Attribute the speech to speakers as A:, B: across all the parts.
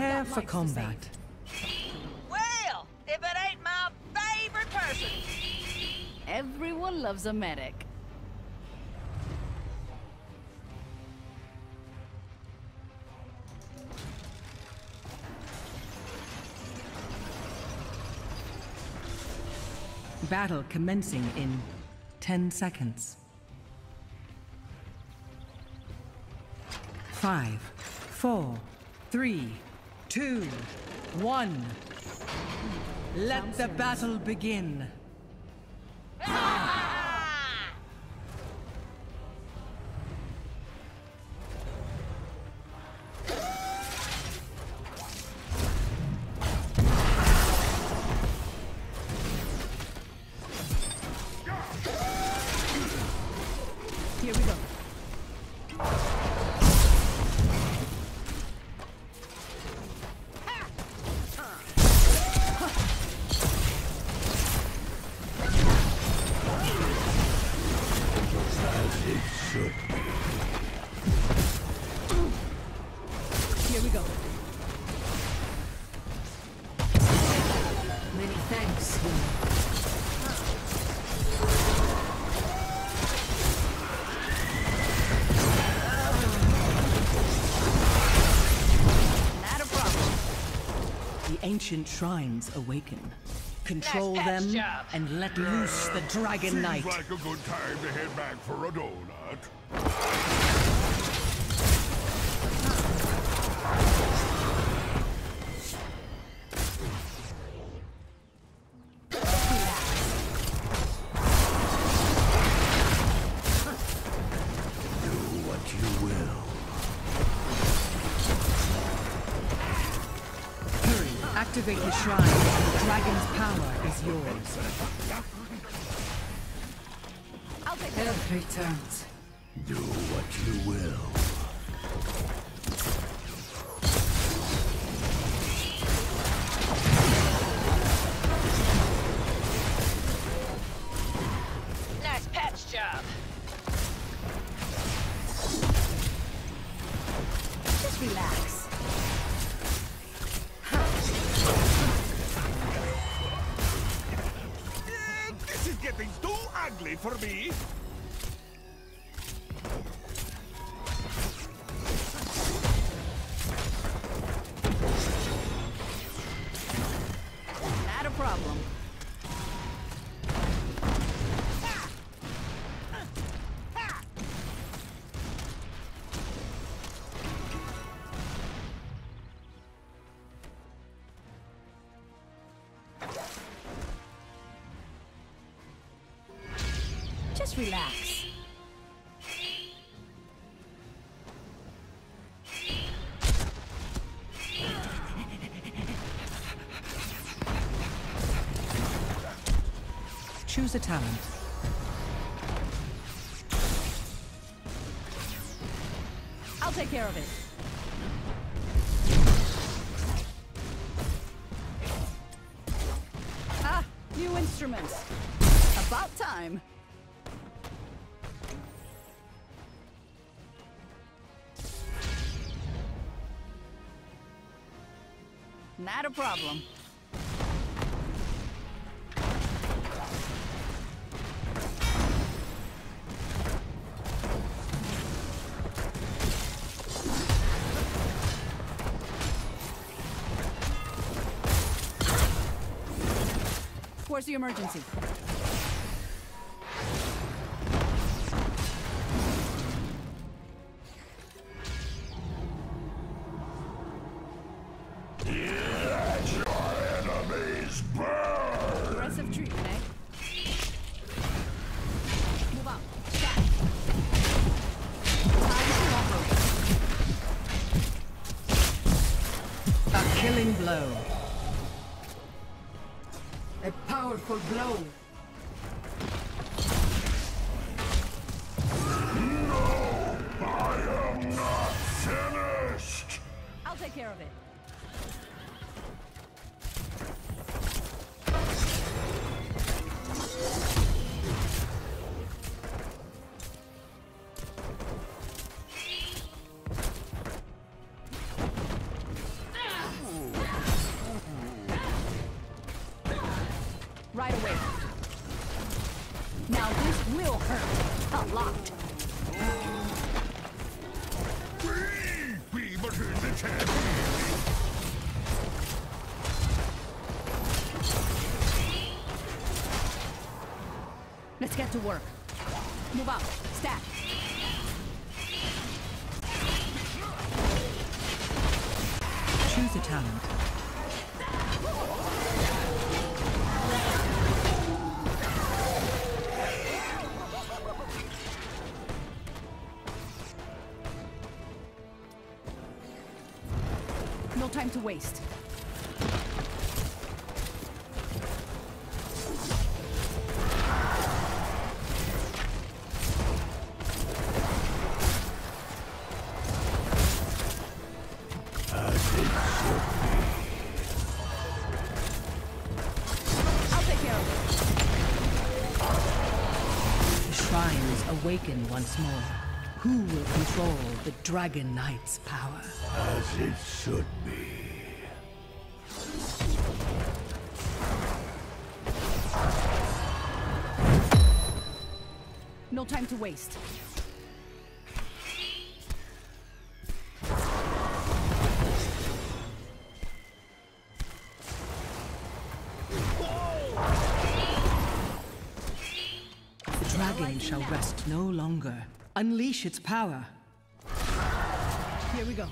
A: Prepare for combat.
B: Well, if it ain't my favorite person.
C: Everyone loves a medic.
A: Battle commencing in 10 seconds. Five, four, three, two, one. Let the battle begin. The ancient shrines awaken. Control
B: Nice
A: them
B: job.
A: and let loose the Dragon Knight.
D: Seems like a good time to head back for a donut.
E: Health returns.
D: Do what you will.
C: Problem.
A: Choose a talent.
C: I'll take care of it. Ah, new instruments. About time. Not a problem. Where's the emergency? Take care of it. Let's get to work. Move out. Stack.
A: Choose a talent.
C: No time to waste.
A: Shrines awaken once more. Who will control the Dragon Knight's power?
D: As it should be.
C: No time to waste.
A: Shall rest no longer. Unleash its power.
C: Here we go.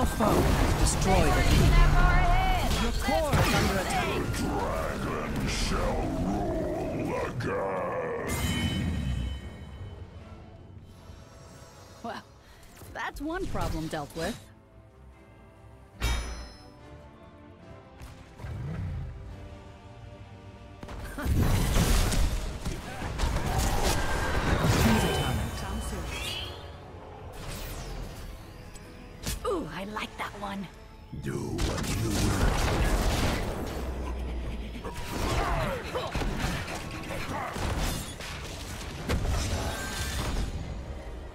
A: Your foe has destroyed. Your core is under attack.
D: Dragon shall rule again.
C: Well, that's one problem dealt with.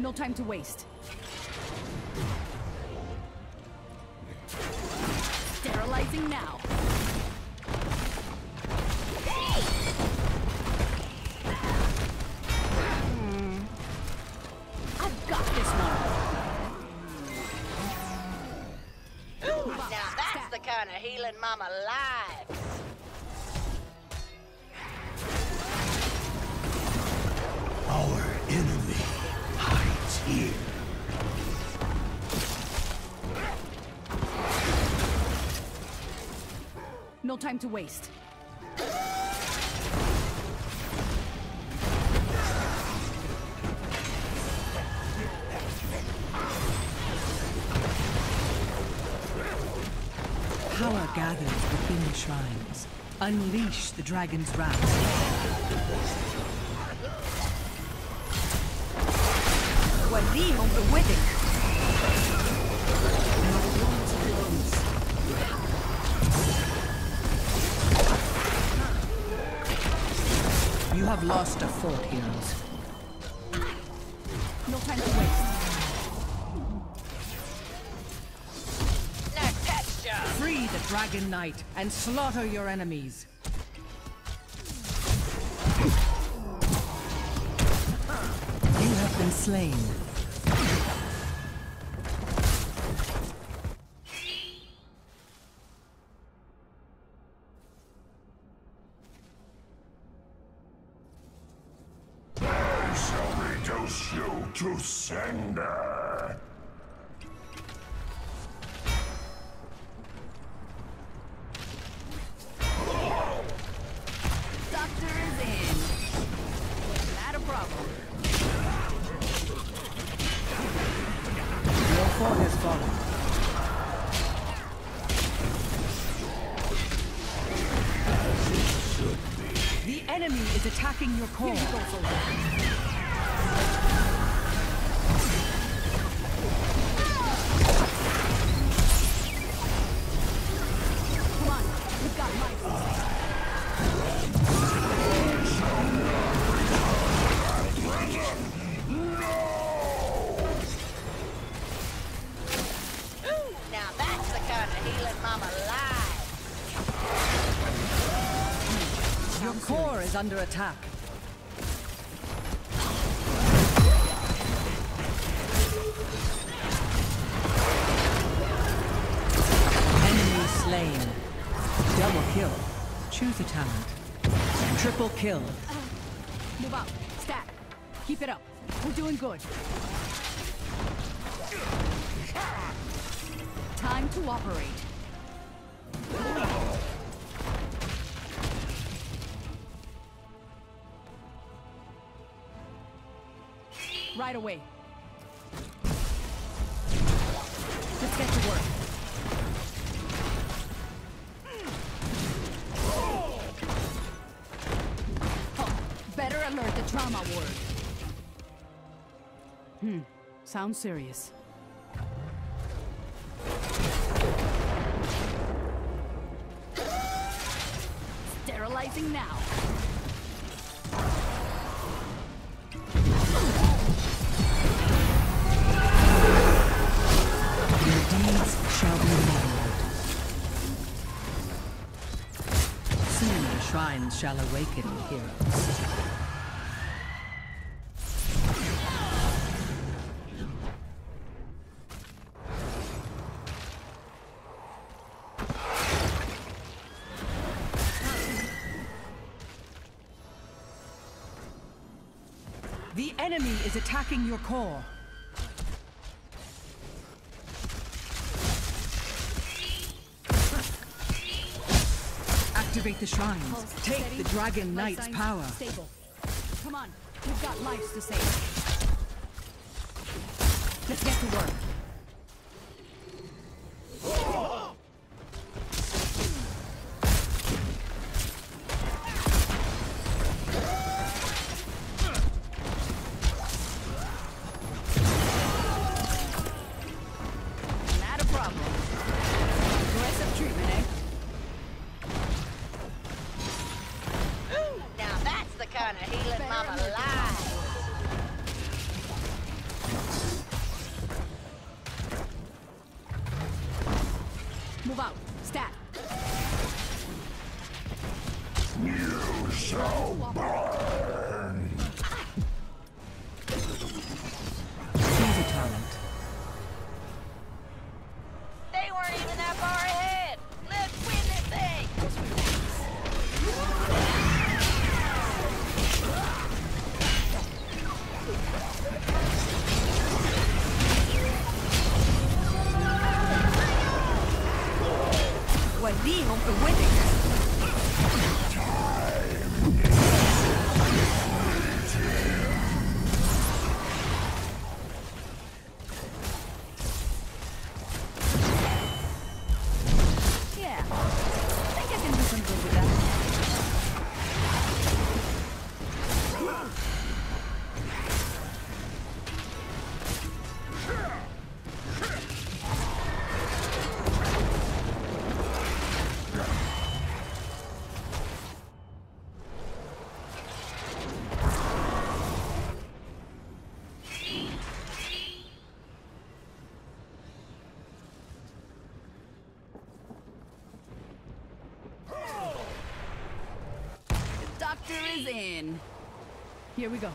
C: No time to waste. Sterilizing now. Hmm. I've got this one.
B: Now that's the kind of healing Mama likes.
C: No time to waste.
A: Power gathers within the shrines. Unleash the dragon's wrath.
C: Walim of
A: the wedding! Have lost a fort, heroes.
C: No time to waste.
B: No texture.
A: Free the Dragon Knight and slaughter your enemies.
D: You
A: have been slain. Core is under attack. Choose a talent. Triple kill.
C: Move out. Stack. Keep it up. We're doing good. Time to operate. Right away. Let's get to work. Hmm, sounds serious. Sterilizing now.
A: Shall awaken heroes. Attacking your core. Activate the shrines.
C: Pulse
A: Take
C: steady.
A: the Dragon Knight's power.
C: Stable. Come on, we've got lives to save. Let's get to work. Stat.
D: You shall burn.
C: being awaiting. Is in. Here we go.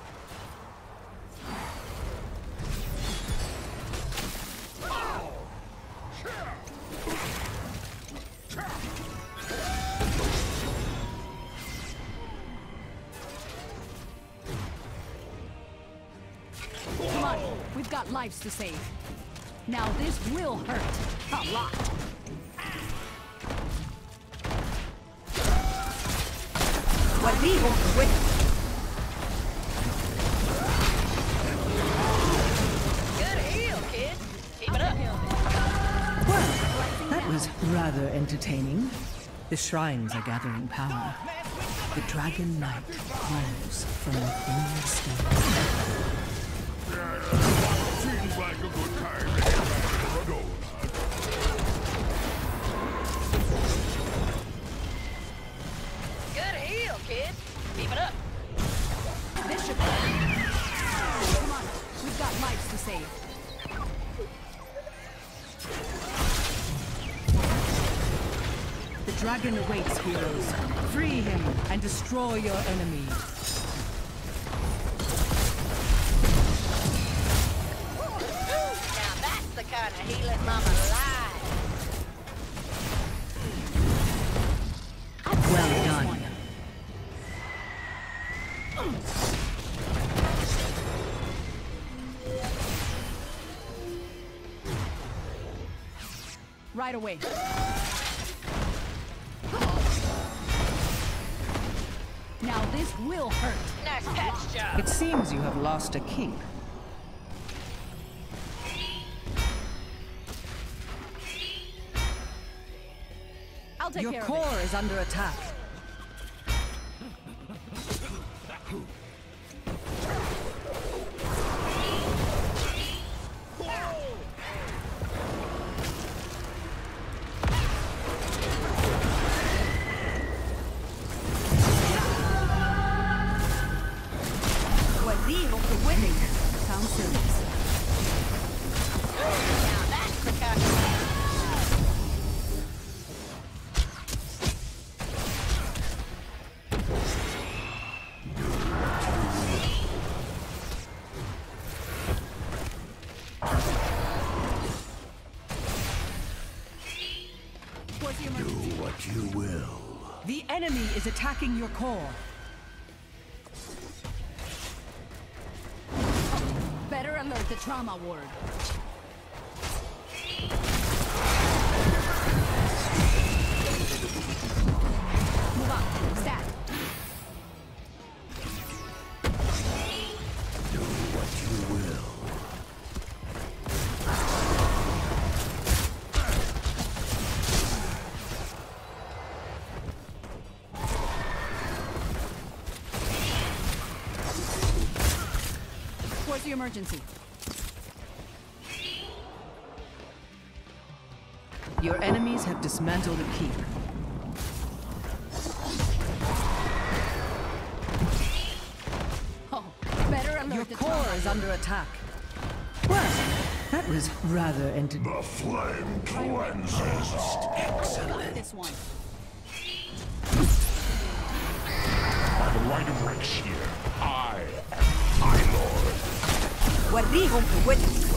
C: Come on, we've got lives to save. Now this will hurt. A lot.
A: Well, that was rather entertaining. The shrines are gathering power. The Dragon Knight grows from the
D: your
B: skin. Heal, kid. Keep it up.
C: This should Come on, we've got lives to save.
A: The dragon awaits, heroes. Free him and destroy your enemy.
B: Now that's the kind of healing mama likes.
C: Right away. Now this will hurt.
B: Nice patch job.
A: It seems you have lost a keep.
C: I'll take
A: Your
C: care of
A: core is under attack.
B: The
A: enemy is attacking your core.
C: Better alert the trauma ward. What's the emergency?
A: Your enemies have dismantled a keep.
C: Oh, better alert
A: Your
C: the
A: core is under attack. Well, that was rather entertaining.
D: The flame cleanses. Excellent.
C: This one.
D: By the right of Rexir, I
C: Guardigo un juguete.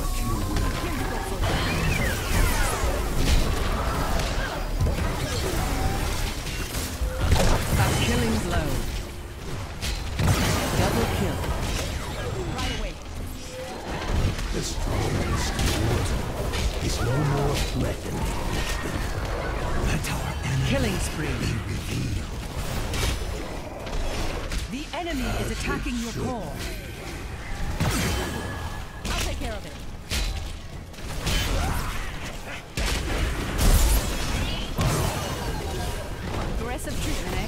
C: Aggressive treatment, eh?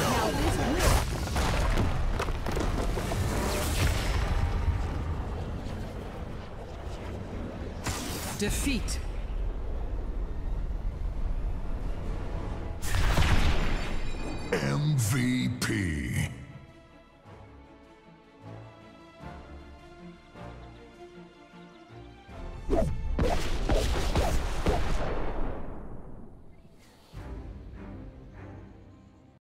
C: Now this will
A: Defeat.
D: MVP.